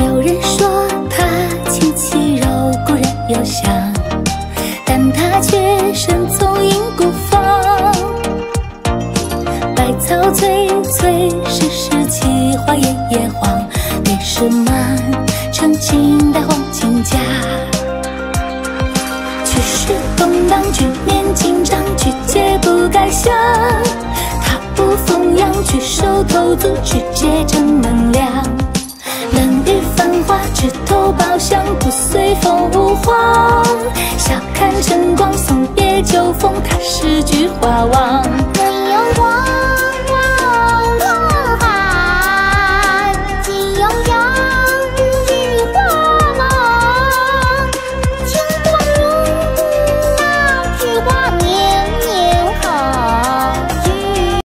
有人说他轻轻柔，故人幽香，但他却身从阴孤芳。百草翠翠，时时起花叶叶黄，便是满城尽带黄金甲。去时风浪局面紧张，去借不该想。他不风扬，举手投足，去借成。风无慌。笑看晨光，送别秋风，他是菊花王。